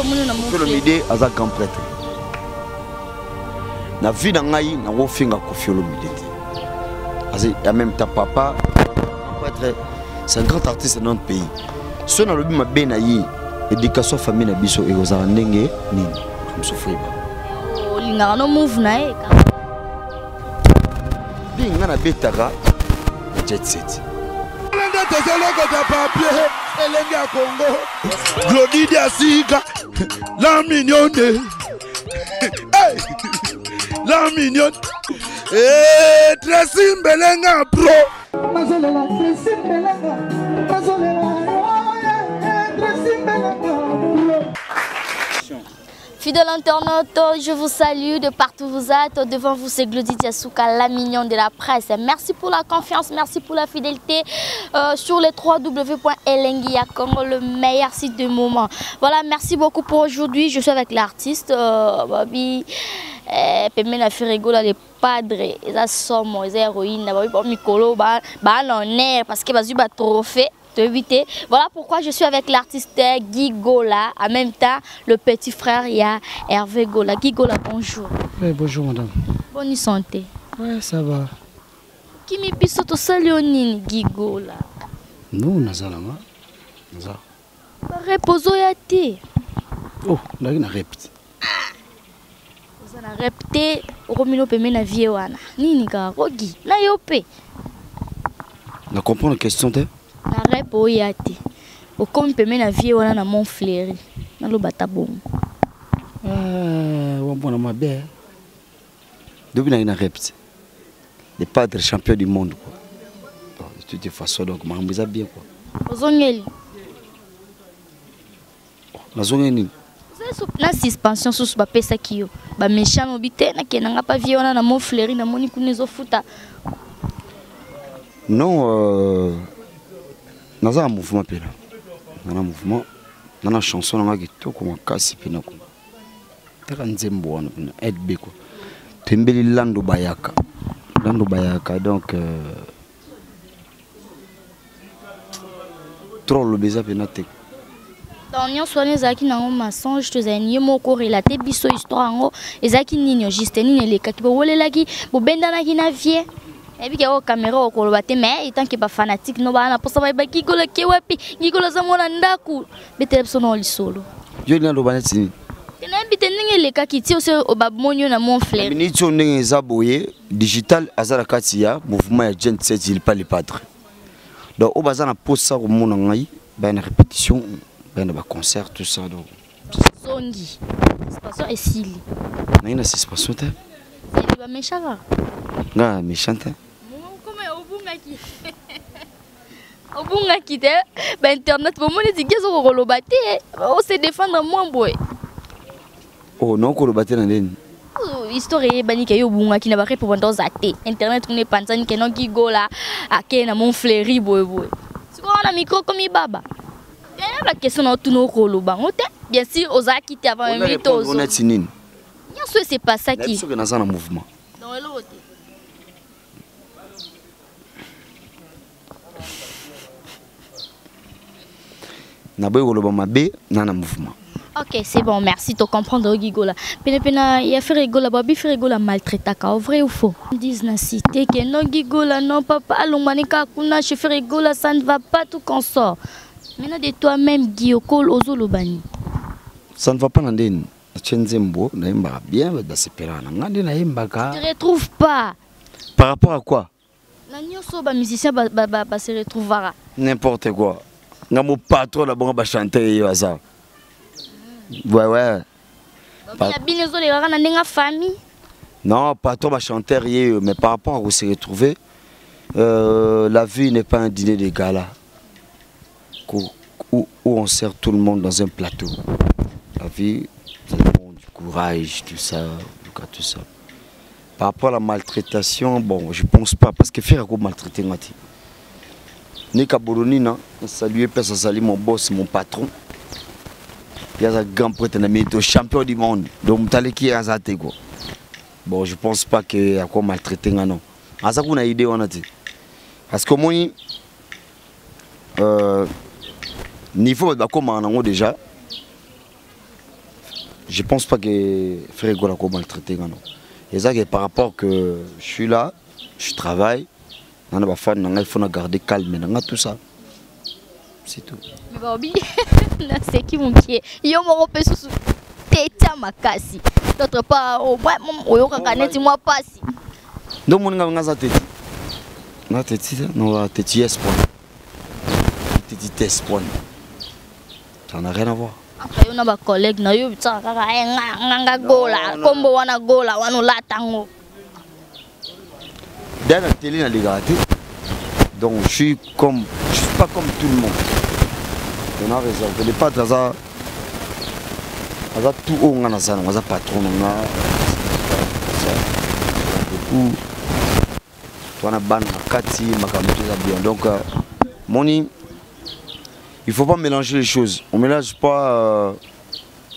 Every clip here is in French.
omoni na Kofi mon Olomide aza grand prêtre. Na vie na ngai nakofinga Kofi Olomide te en même temps papa prêtre c'est un grand artiste dans notre pays. So nalobi mabe na ye éducation ya famille na biso ekozala ndenge nini? Mosufreba olingaka no move na ye bi nga nabetaka jet set nde tozolokota papie elenge ya kongo glodidi asika la Hey! la mignonne. Eh, tresi mbelenga pro Fidèle internaute, je vous salue de partout où vous êtes. Devant vous, c'est Glody Diasuka, la mignonne de la presse. Merci pour la confiance, merci pour la fidélité euh, sur les www.elengia.congo, le meilleur site du moment. Voilà, merci beaucoup pour aujourd'hui. Je suis avec l'artiste euh, Babi eh, Pemena Ferregola, le padre. Ils ont somme, ils ont héroïne, Babi Babi Mikolo, ba ba l'honneur parce que Babi ba trophée Voilà pourquoi je suis avec l'artiste Guy Gola. En même temps, le petit frère, il y a Hervé Gola. Guy Gola, bonjour. Oui, bonjour madame. Bonne santé. Ouais, ça va. Kimi biso tosali yo nini Guy Gola? Nous, naza nanga. Naza. Repose oya te. Oh, ndaki na repte. oza na rep te okomino pembe na vie wana nini kaka kogi na yo mpe na comprendre question te na rep oya te okomi pembe na vie wana na mont fleuri naloba ta bongo Ah, wambona mabe. depuis nai na repte le padre champion du monde quoi. Bon, de toute façon donc makambo eza bien quoi. Ozongeli nazongi nini Ozali so- na suspension susu bapesaki yo. Baméchant lobi te nakendanga mpa vie wana na mont fleuri namoni kuna ezofuta non euh, naza na mouvement mpena na. Na mouvement. Na na chanson nanga kitoko makasi mpena kuna. Taka nzembo wana mpena edb quoi. Toyembeli lando bayaka. Lando bayaka donc euh, trop lobi eza mpena te. Donc nyonso wana ezalaki nango mensonge to ezali ye moko relate biso histoire yango ezalaki nini juste nini elekaki bowolelaki bobendanaki na vie yebiki yango kamera okoloba te mais etanke bafanatique no baa na mposa bayeba gigolo ke wapi? Gigolo aza mwana ndako betela biso nao lisolo. Yo lina loba neti nini? Te nayebi te ndenge elekaki ti oso bamoni yo na mon flair miniti oyo ndenge eza boye digital aza na kati ya mouvement ya gen set il pas le padre donc oyo baza na mposa komona ngai baya na répétition baya na baconcert tout ça donc. Zongi. Suspension esili nangi na suspension te. Eli bameshaka nga na méchant te obungaki obungaki te bainternet bomoni tiki ezoko koloba te ose défendre mwa boye oyo nakokoloba te na ndeni. Oh, histoire eyebani ke yo obungaki na barepo banda oza te. Internet kuna epanzani ke noki gola ake na mon fleuri boyeboye sikoyo wana mikro komi baba ya bakestion na otuna okoloba ngo te? Bien sûr ozalaki te avant to nyonso naza na mouvement. Donc eloko te naboyi koloba mabe na na mouvement. Ok c'est bon merci tocomprendre ogigola penepena ya frere egola babi frere maltraitaka o vrai ou faux? Dise na cité ke non gigola non papa alongwani kaka kuna chez frere egola ça ne va pas tout consort maintenant de toi-même giokol ozoloba nini ça ne va pas na ndeni natie nzembo nayembaka bien basepelaka na nga nde nayembaka te retrouve pas. Par rapport à quoi? Na nyonso bamusicien base retrouvaka n'importe quoi nga mopatron na bango bachanteur ye ouais ya bino ezolekaka na ndenge famille. Non patron bachanteur ye mais par rapport à se retrouver euh, la vie n'est pas un dîner de gala. Où, on sert tout le monde dans un plateau. La vie c'est bon, du courage tout ça tout ça. Par rapport à la maltraitation bon je pense pas parce que faire quoi maltraiter te nika bolonina saluer place azali mon boss mon patron. Ye aza grand prêtre na mito champion du monde. Donc motaleki ye aza te quoi? Bon je pense pas que akwa maltraité nga non aza kuna idée wana te parce que omoni euh, niveau bato bakomaka nango déjà? Je pense pas que frère Gola maltraité ngano et ça que par rapport que je suis là je travaille nana ba fan nanga il faut na garder calme tout ça. C'est tout. Baobi naseki mokie yo moko mpe susu tetya makasi d'autre part au moins oyokaka neti mwa pasi ndo moninga nga za teti na teti la teti espoir teti te espoir. Ça n'a rien à voir. Après yo na bacollègue na yo bitaka kaka "Eh, nga- nganga gola nkombo wana gola wana olatango dans la télé na ligaka te donc je suis comme je suis pas comme tout le monde. On a réservé le padre aza aza tout oyo nga naza nango aza patron na nga beaucoup. Twana bana na kati makambo to eza bien. Donc euh, moni il faut pas mélanger les choses. On mélange pas euh,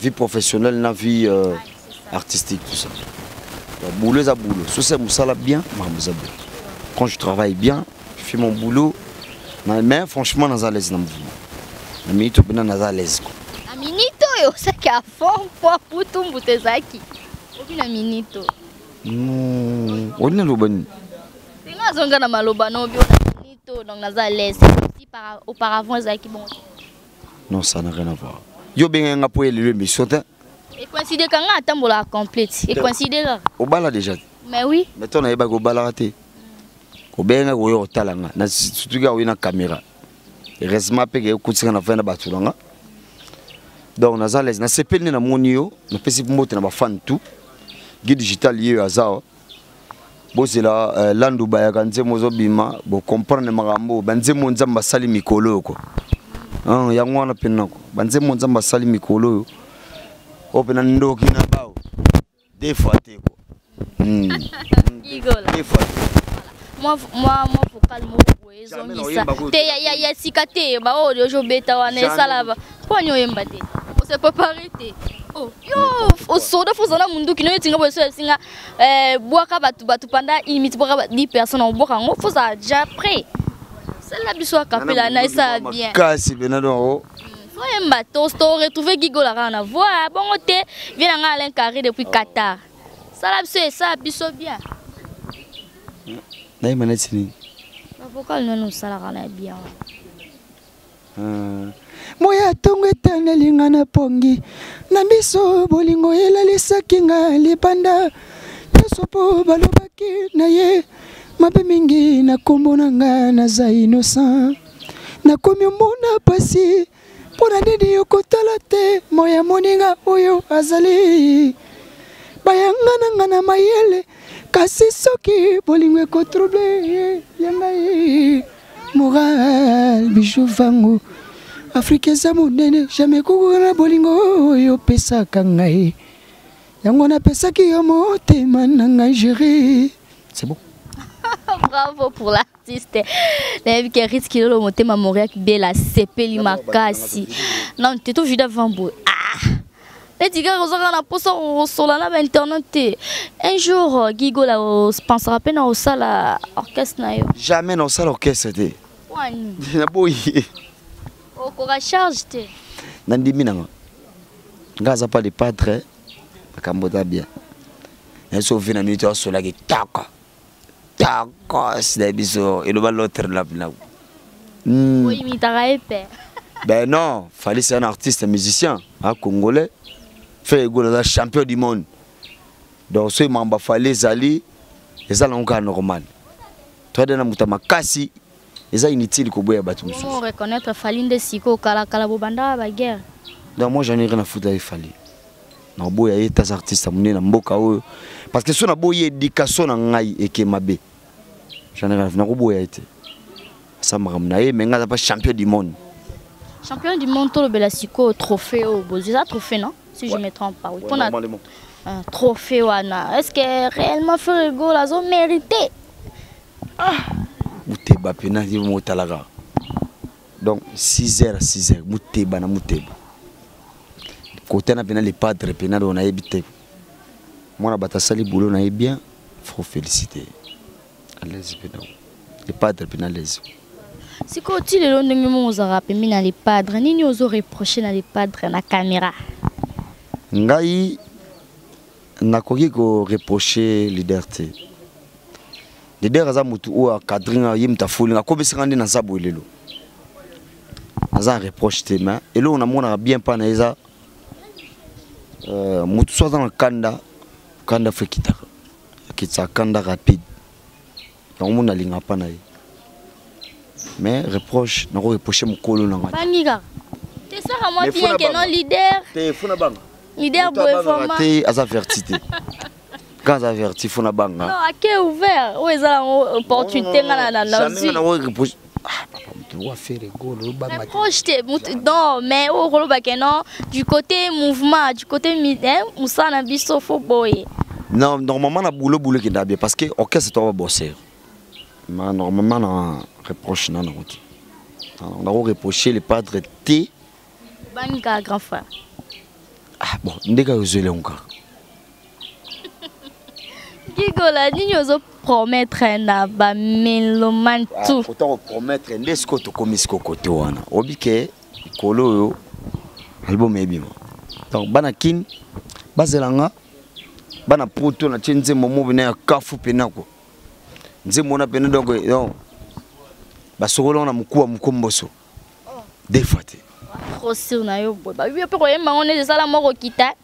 vie professionnelle na vie euh, artistique tout ça boulot eza boulot. So c'est mosala bien bien quand je travaille bien je fais mon boulot. Na- mais franchement naza à l'aise na mouvement na minute naza à l'aise quoi. Na minute oyo osaki a fond mpo putumbutu ezalaki obi na minute Mm, olina loba nini ndenge azonga na maloba no oyo na minute donc naza lese si para- auparavant ezalaki bon? Non ça n'a rien à voir. Yo obenganga mpo considère quand on attend pour la complète. Il e considère là. Au bala déjà. Mais oui. Mais toi on a eu au bala raté. Au benga au yo talanga. Na surtout quand on a caméra. Heureusement pe que écoute ça na fin na batulanga. Donc na zales na sepelne na monio na pesi mbote na ba fan tout. Guide digital yé azao. bozela euh, landu bayaka nzembo ozobima bocomprendre makambo oyo banzembo nzambe asali mikolo oyo ko yango wana mpenako banzembo nzambe asali mikolo oyo oyo mpena ndoki na bao des fois te kwa Mm. Des fois mwa mwa vocal moko boye ezongisa te ya- sika te baoyo ozobeta wana esalaba mponi oyemba te ose prépare te osoda fozala munduki no yetinga boye so esinga eh, bwaka bato bato panda imiti bwaka ba- 10 personnes obwaka yango fozala déjà prêt. Sala biso akapela na esala bien. kasi pena donko foyemba to to retrouve gigola kaka na voi bongo te vie na ngai alain carré depuis qatar. Sala biso esala biso bien. Nayeba neti nini? Bavocal nani osalaka na bien Ah. moya ntongo etandelinga na pongi na miso bolingo elalisaki nga libanda. Nyonso mpo balobaki na ye mabe mingi na nkombo na nga naza innocent. Nakomi omona pasi mpo na nini okotala te? Moya moninga oyo azali. Bayanga na nga na mayele kasi soki bolingo ekotrouble ya ngai moral bijou vango. Afrika eza monene jamai kokoka na bolingo oyo opesaka ngai. Yango napesaki yo motema na ngai géri c'est bon bravo pour l'artiste. Nayebi ke riski lolo motema moriaki bela asepeli makasi non te to juda vambo ah! Neti kaka ozaka na mposa kosola na bainternet te un jour gigola ospensera mpe na osala orchestre na yo. Jamais naosala orchestre te wani naboyi okoka charge te nandimi nanga nga aza pa le padre makambo eza bien. Naye so ovi na minute asolaki taka taka sina biso. Eloba na Mm. ye mpe ben non fali c'est un artiste un musicien un congolais. Fait champion du monde. Donc so emamba fali ezali eza nango kaka normal. Toyade na moto ya makasi eza inutile koboya bato moi j'en ai rien à foutre avec fali naboya ye tas artiste ya monene na mboka oyo parce que so naboyi éducation na ngai eke mabe j'en ai rien nakoboya ye te asa makambo na ye me ngai aza pa champion du monde. Champion du monde tolobela sikoyo trophée oyo bozwi eza trophée non? Si je Ouais. me trompe pas oui. Mpona trophée wana. Est ce que réellement frère egol azomérite muteba mpena ye motalaka donc 6 heures à 6 heures muteba na muteba kotana mpena le padre mpena do nayebi te mwana bato asali boulot na ye bien. Faut féliciter à l'aise mpena le padre mpena à l'aise. Sikoyo ti lelo ndenge moko ozalaka pembi na lepadre nini ozoreproche na lepadre na caméra. Ngai nakoki koreproche leader te leader aza motu oyo akadringa ye moto afolinga akomisanga nde naza boye lelo. Naza na reproche te mais eloko namonaka bien mpa na ye eza euh, motu so aza na kanda kanda fo ekitaka. Kanda rapide yango mo nalinga mpa na ye. Mais reproche nakoreproche mokolo na ngai na aza te. Quand aza na banga. Non na- na na reproche. Mais oyo kolobake non du côté mouvement du côté hein, mosala na biso fo boye Non, normalement, na boulot boulot qui bien parce que orchestre toi bosser. ma normalement na reproche na ah, na go ti na go reproche le padre te bani ka grand frère. Ah bon ah, nde ka ozwele ngo kaka kikola nini ozopromettre na bamelomane tout ota kopromettre nde sikoyo tokomi siko kote wana. Oyebi ke likolo oyo album eyebima donc bana kini bazelanga bana poto natie nzembo mo pene ya kafu pene akua na pena donc donc basokolo na mukua mukomboso. Des fois te. trop sur na yo boye babibi mpe koyemba ngo neti esala moko kita.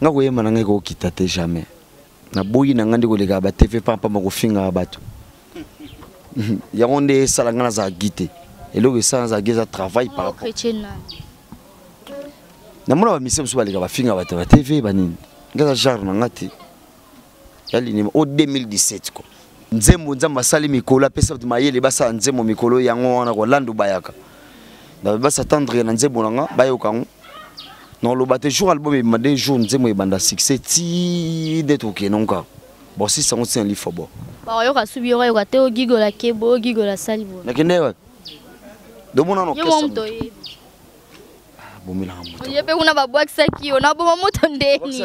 Nga koyemba na ngai kokita te jamais. Naboyi na ngai nde koleka batv pampamba kofingaka bato. Yango nde esala ngai nazala gi te. Eloko esala nazala gi eza travail par rapport. Namona bamisie mosusu baleka bafingaka bato batv banini eza genre na te ya linima o 2017 ko nzembo nzambe asali mikolo apesa bato mayele basala nzembo mikolo yango wana kolanda bayaka. Basatendre na nzembo na nga bayoka yango. Noloba te jour album ebima de jour nzembo ebanda succès ti nde tokende ngo kaka bon si sango tina lifo bo bakoyoka subi okoyoka te ogigola kebo ogigola sali boye nakende ye mo moto oyebi bomelaka moto ye mpe kuna babwakisaki yo naboma moto ndeni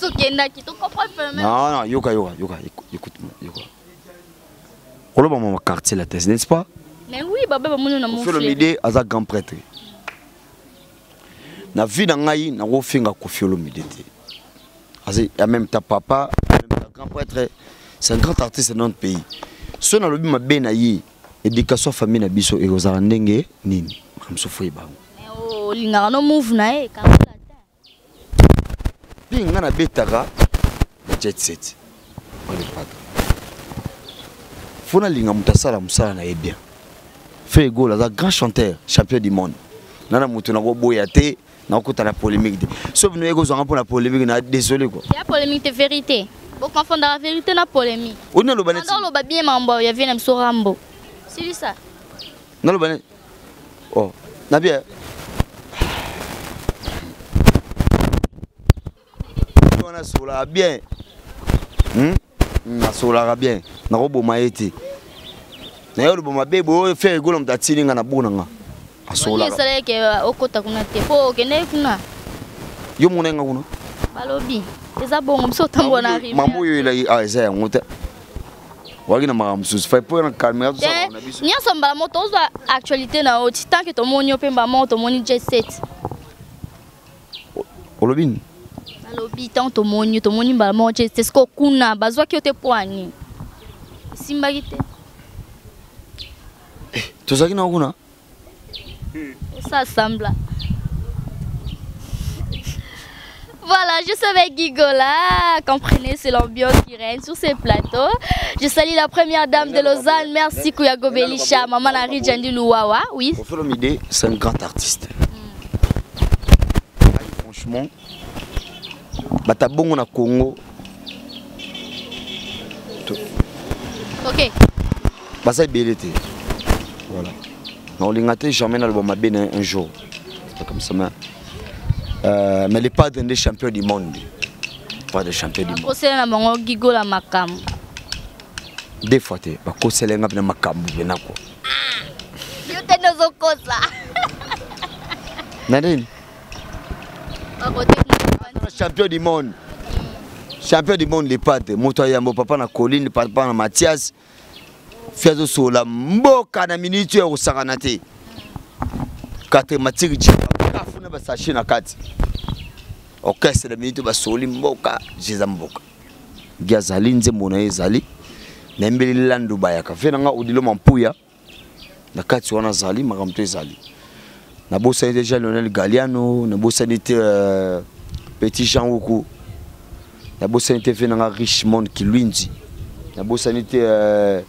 Phénomène non non yoka yoka yoka écoute-moi yoka koloba mama quartier la tese n'est-ce pas? Mais oui babe bamoni na Kofi mofle Olomide aza grand prêtre. Na vie na ngai nakofinga Kofi Olomide te. Aza en même temps papa même temps grand prêtre. C'est un grand artiste dans notre pays. So nalobi mabe na ye éducation ya famille na biso ekozala ndenge nini? Makamso fo ebango olingaka no move na kakola mpe ngai nabetaka na jet set. Olepata fo nalinga moto asala mosala na ye bien. Fe egol aza grand chanteur champion du monde. Nana moto nakoboya te nakokota na polémique te. So bino ekozwanga mpo na polémique na désolé quoi. Ya polémique te vérité. Bokonfondaka vérité na polémique. Oni naloba neti? Oloba bien mambo ya vie na biso rambo silisa naloba neti? O nabia wana asolaka bien. Hmm? Hmm, asolaka bien. Nakoboma ye te naye oloba mabe boye fe egola moto atili nga na bonanga asolaka esalaki okota kuna te mpo okendeki kuna? Yo mona nga kuna? Balobi eza bongo biso otambola na rivière. mambo oyo elaki ah eza yango te. Waki na makambo mosusu fai mpo na kalmera biso. nyonso mbala moko tozwa actualité na yo ti tanke tomoni yo mpe mbala moko tomoni jet set. Olobi nini balobi ntango tomoni yo tomoni mbala moko jet set siko kuna bazwaki yo te pwani esimbaki te tozalaki nango kuna? Ça semble. Voilà, je suis avec Gigola. Comprenez, c'est l'ambiance qui règne sur ces plateaux. Je salue la première dame de Lausanne. Merci Kouyago Belisha, Maman Nari Djandi Louawa. Oui. C'est un grand artiste Ai, franchement bata bongo na congo. Ok. baza ebele te. Voilà. Naolinga te jamais naloba mabe na un jour. C'est pas comme ça mais euh, mais les padres nde champion du monde. Pas de champion du monde. Na bango Gigola Makam. deux fois te bakosela nga mpena makambo pena ko. Yo te nozokosa. na nini champion du monde. Champion du monde lepate. Moto ayambo papa na colline papa na mathias. Fi azosola mboka na miniti oyo ekosangana te. Kate matiki cikafu na na basache na kati. Orchestre minute basoli mboka jeza mboka. Gi azali nzembo na ye ezali. Nayembeli landu bayaka. Ve nanga odilo mampuya. Na kati wana azali makambo to ezali. Nabosani te jean lionel galiano nabosani te uh, petit jean wuku nabosani te ve nanga richmond kilwinzi nabosani te uh,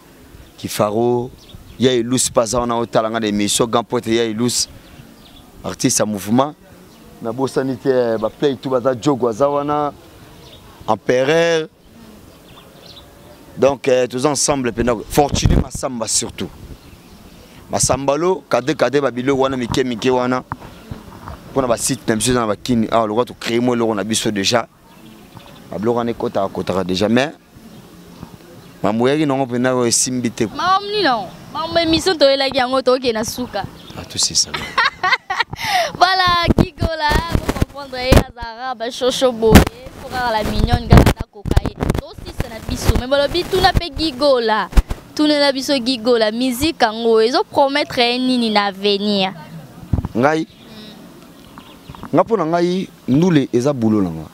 kifaro. Ya elus mpe aza wana otala nga na émission. Grand poete ya elus artiste ya mouvement. Nabosani te baplay tu baza jogo aza wana. Empereur donc euh, toza ensemble fortuné masamba surtout. Masamba lo kade kade babiloko wana mike mike wana mpona basite na biso eza na bakini awa lokwa tocrée mo eloko na biso déjà. Babiloko wana ekotaka kotaka déjà. Mais mamoyaki nango mpena oyo esimbi te. Makambo nini nango. Makambo émission toyelaki yango tokokende na suka. Atosisa voilà gigola comprendre ye azalaka bashosho boye fo kaka la mignone kaka nakoka ye tosisa na biso me balobi tuna mpe gigola tunela biso gigola miziki yango ezopromettre ye nini na avenir ngai nga mpo na ngai ndule eza bulo na nga.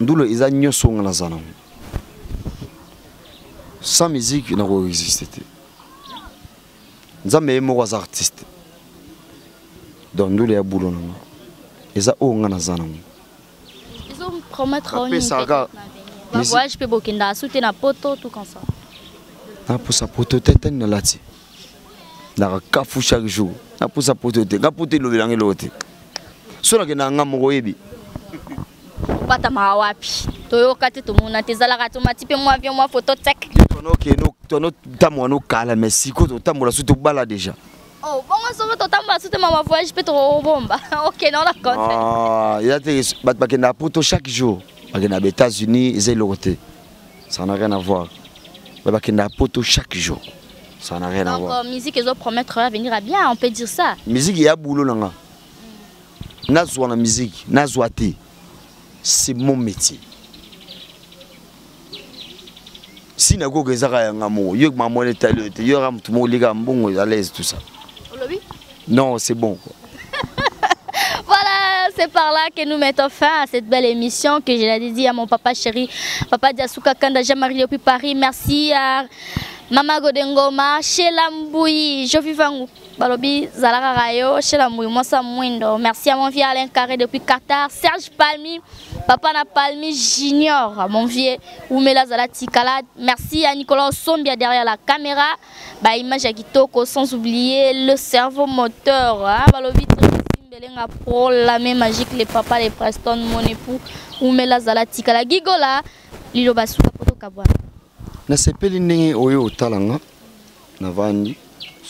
Ndule eza nyonso nga naza nango sans musique nakoexiste te. Nzambe ye moko aza artiste. Donc ndule ya bulo na nga eza oyo nga naza nango Apesaka bavoyage mpe bokendaka su te na poto tout comme ça. Napusa poto te tani nalati naka kafu chaque jour. Napusa poto te. Nga poto elobelanga eloko te so nakendaka nga moko oyebi obatamaka wapi? Toyoka te tomona te ezalaka te omati mpe mwa avion mwa photo tek. Tonotambola nokala mais siko totambola so tobala déjà. Oh, bongo soki totambola su te mama voyage mpe tokobomba. Okende ona konte Ah, eza te bato bakendaka poto chaque jour. Bakendaka baétats-unis eza eloko te. Ça n'a rien à voir. Me bakendaka poto chaque jour. Ça n'a rien à donc voir. euh, musique ezopromettre ya venir à bien on peut dire ça. Musique eya bulo na nga nazwa na musique nazwa te. C'est mon métier. Si nakoka ezaka yanga moko yo mamone tali oyo te yo yaka motu moko olika mbongo à l'aise tout ça. Non c'est bon quoi. Voilà, c'est par là que nous mettons fin à cette belle émission que je l'ai dit à mon papa chéri, papa Diasuka Kanda Jean-Marie depuis Paris. Merci à Mama Godengoma, Sheila Mbouyi, Jovi Vangou, Balobi Zalara Rayo, Sheila Mbouyi, Mossa Mwindo. Merci à mon vieux Alain Carré depuis Qatar, Serge Palmi, Papa Na Palmi Junior, mon vieux Oumela Zalati Kala. Merci à Nicolas Sombia derrière la caméra, bah, image à Kitoko, sans oublier le cerveau moteur. Hein, Balobi Belenga pro la même magique les papas les Preston mon époux Oumela Zala Tikala Gigola Lilo Basuka poto kabwa nasepeli ndenge oyo otala nga navandi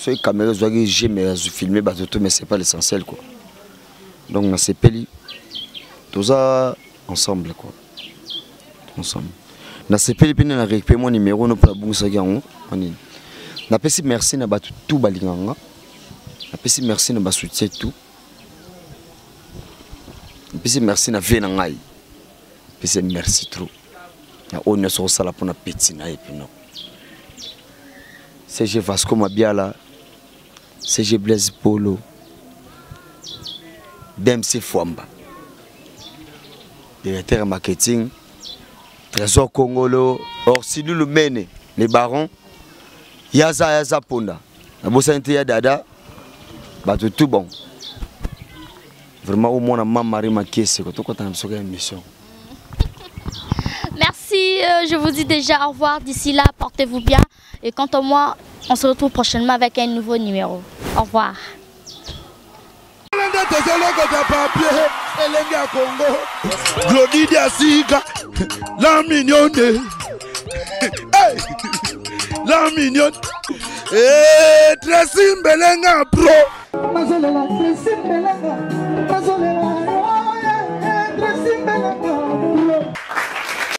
soki caméra ezwaki gme azofilme bato to mais c'est pas l'essentiel quoi. Donc nasepeli toza ensemble quoi. Ensemble. Nasepeli mpe nde na récupé mwa numéro yango anini napesi merci na bato tu balingaka nga napesi merci na basoutien tout. Napesi merci na vie na ngai pesi merci trop. Na oyo nyonso kosala mpena cg vasco cg blaise polo. Dmc fwamba directeur marketing trésor congolo. Orsilu lumene le baron yaza yaza ponda. Te ya dada bato tu bon. Vraiment omona mamari makiese ko tokɔta na biso ka émission Merci, euh, je vous dis déjà au revoir. D'ici là, portez-vous bien. Et quant à moi, on se retrouve prochainement avec un nouveau numéro. Au revoir. la mignone hey! la mignone hey, tresi mbelenga pro mazolela tresi mbelenga